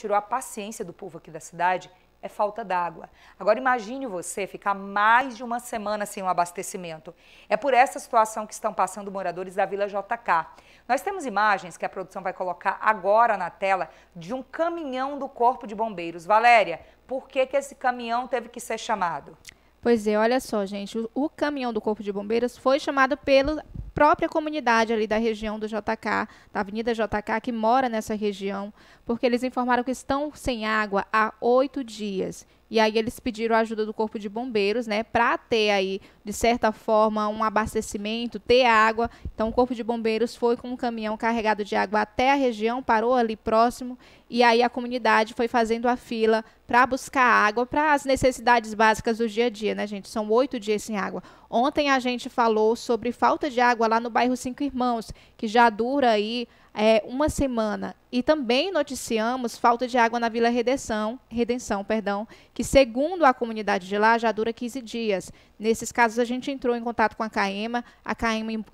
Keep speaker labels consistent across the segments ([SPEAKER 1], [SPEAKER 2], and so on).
[SPEAKER 1] tirou a paciência do povo aqui da cidade é falta d'água. Agora imagine você ficar mais de uma semana sem um abastecimento. É por essa situação que estão passando moradores da Vila JK. Nós temos imagens que a produção vai colocar agora na tela de um caminhão do Corpo de Bombeiros. Valéria, por que, que esse caminhão teve que ser chamado?
[SPEAKER 2] Pois é, olha só, gente, o, o caminhão do Corpo de Bombeiros foi chamado pelo própria comunidade ali da região do JK, da Avenida JK, que mora nessa região, porque eles informaram que estão sem água há oito dias. E aí eles pediram a ajuda do Corpo de Bombeiros, né, para ter aí, de certa forma, um abastecimento, ter água. Então o Corpo de Bombeiros foi com um caminhão carregado de água até a região, parou ali próximo, e aí a comunidade foi fazendo a fila para buscar água para as necessidades básicas do dia a dia, né, gente? São oito dias sem água. Ontem a gente falou sobre falta de água lá no bairro Cinco Irmãos, que já dura aí é, uma semana. E também noticiamos falta de água na Vila Redenção, Redenção, perdão, que segundo a comunidade de lá já dura 15 dias. Nesses casos a gente entrou em contato com a CAEMA, a CAEMA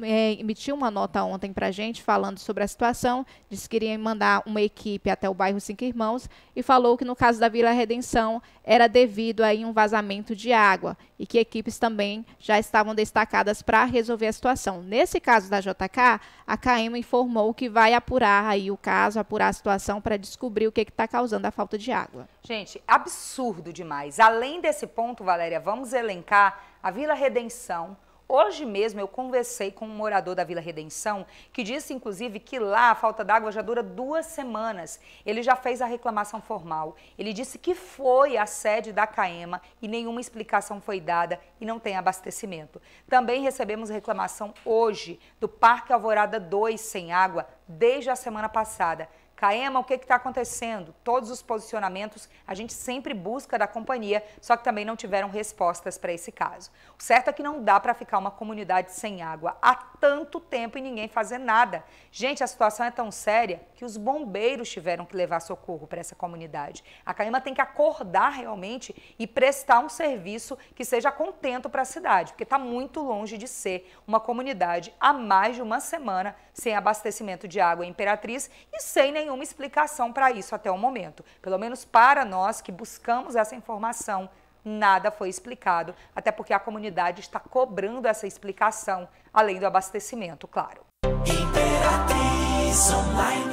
[SPEAKER 2] é, emitiu uma nota ontem para a gente falando sobre a situação, disse que iria mandar uma equipe até o bairro Cinco Irmãos e falou que no caso da Vila Redenção era devido a um vazamento de água e que equipes também já estavam destacadas para resolver a situação. Nesse caso da JK, a CAEMA informou que vai apurar aí o caso, apurar a situação para descobrir o que está causando a falta de água.
[SPEAKER 1] Gente, absurdo demais. Além desse ponto, Valéria, vamos elencar a Vila Redenção, Hoje mesmo eu conversei com um morador da Vila Redenção que disse, inclusive, que lá a falta d'água já dura duas semanas. Ele já fez a reclamação formal. Ele disse que foi à sede da CAEMA e nenhuma explicação foi dada e não tem abastecimento. Também recebemos reclamação hoje do Parque Alvorada 2 sem água desde a semana passada. Caema, o que está acontecendo? Todos os posicionamentos a gente sempre busca da companhia, só que também não tiveram respostas para esse caso. O certo é que não dá para ficar uma comunidade sem água há tanto tempo e ninguém fazer nada. Gente, a situação é tão séria que os bombeiros tiveram que levar socorro para essa comunidade. A Caema tem que acordar realmente e prestar um serviço que seja contento para a cidade, porque está muito longe de ser uma comunidade há mais de uma semana sem abastecimento de água em Imperatriz e sem nenhum nenhuma explicação para isso até o momento. Pelo menos para nós que buscamos essa informação, nada foi explicado, até porque a comunidade está cobrando essa explicação, além do abastecimento, claro. Imperatriz Online.